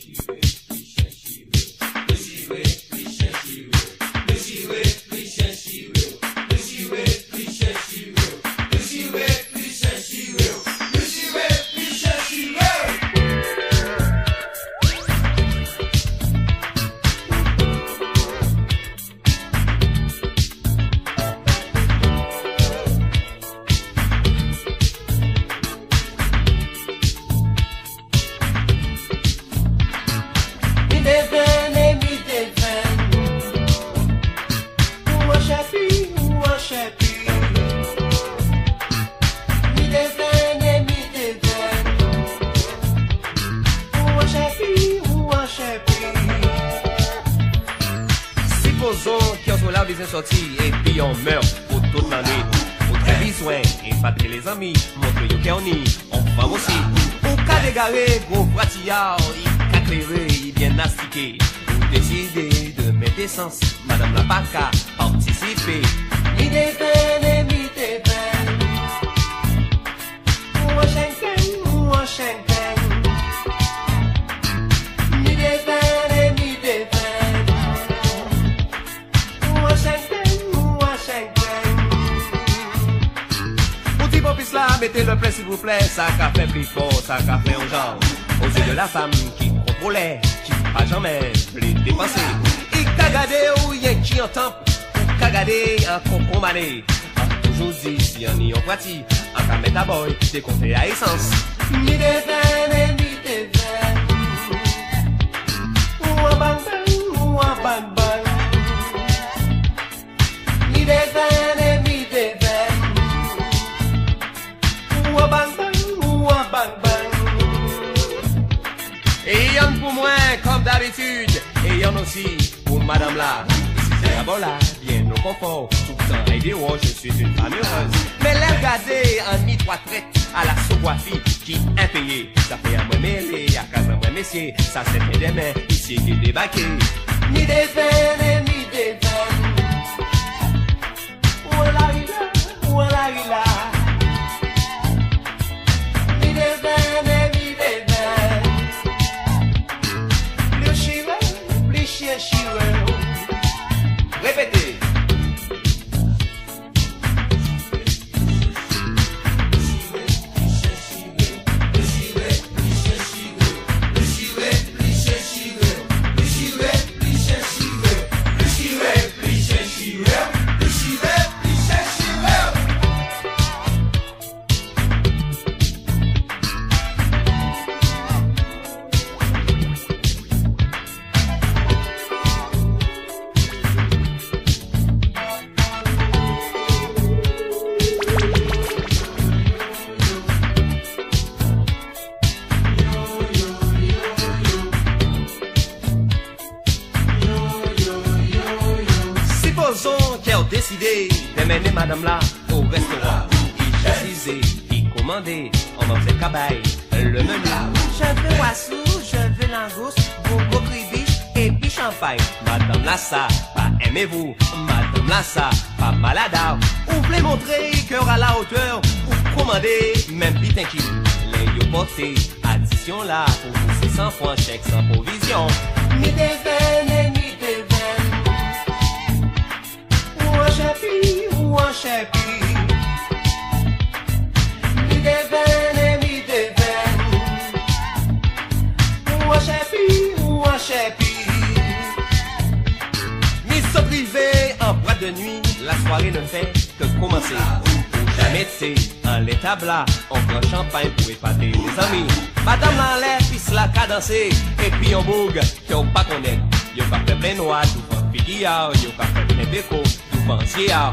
Michiwe, Michiwe, Michiwe, Michiwe, Michiwe, Michiwe, Michiwe, qui ont son lab, ils et puis on meurt pour tout marrer. Faut que les soins et les amis. Montre-nous qu'on y en vie, on aussi. Pour qu'à l'égarer, pour qu'à tirer, il est clairé, il vient à s'y cacher. Vous décidez de mettre des sens, madame la paca, participer. mettez le plaid s'il vous plaît, ça café plus fort, ça café en genre. Aux yeux de la femme qui contrôlait, qui pas jamais les dépasser. Et cagade ou y'a qui entend, ou cagade un concombre ah, Toujours dit, si on y en pratique, un camé boy, t'es compté à essence. Ni des d'habitude, et y'en aussi pour madame là. C'est bon là, bien au confort, tout le et des rois, je suis une femme heureuse. Mais l'air gazé, en mi-trois traites à la sous-coiffie qui est payée. Ça fait un mois mêlé, à casa moi messier, ça c'est fait des mains, ici qui débarqué. Ni des ni des veines. Ouala, ouala, ouala. décidé madame là au restaurant. Il disait, il commandait, on m'en fait cabaye, le menu. Je veux wassou, je veux langouste, bobo cribiche et puis champagne. Madame Lassa, pas aimez-vous, madame Lassa, pas malada. Ou voulez montrer cœur à la hauteur, ou commander même bitinqui. Les yo portés, addition là, pour 100 francs, chèque sans provision. Mais des Ou en chèpie, ni des veines et ni des veines, en chèpie, privé, en bois de nuit, la soirée ne fait que commencer. Jamais tu sais, en l'étable on prend champagne pour épater les amis. Madame Lalette, puis cela cadencé, et puis on bouge, tu n'as pas qu'on aime. Y'a pas fait plein noir, tout pendu, y'a pas fait plein dépôt, tout pensier, y'a.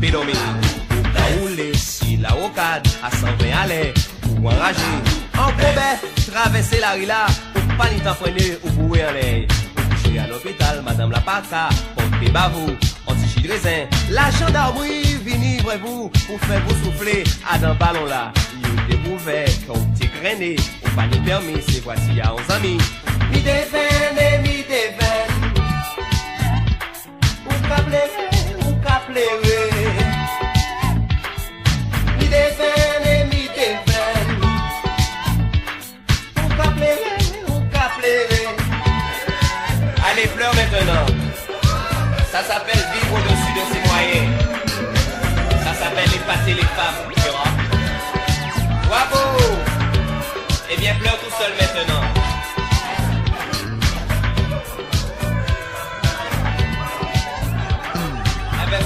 phénoménal. Dans où les si la rocade à 120 allait ou enragé. En combat, traverser la rila, ou pas ni t'enfreiner ou bouer en l'air. Couché à l'hôpital, madame la pata, portez bavou, anti raisin. La gendarmerie, vini, vous, pour faire vous souffler à d'un ballon là. Il est découvert, quand t'es grainé, ou pas ni permis, c'est voici à 11 amis. Ça s'appelle vivre au-dessus de ses moyens. Ça s'appelle effacer les femmes, tu vois. Bravo Eh bien, pleure tout seul maintenant. Ah ben,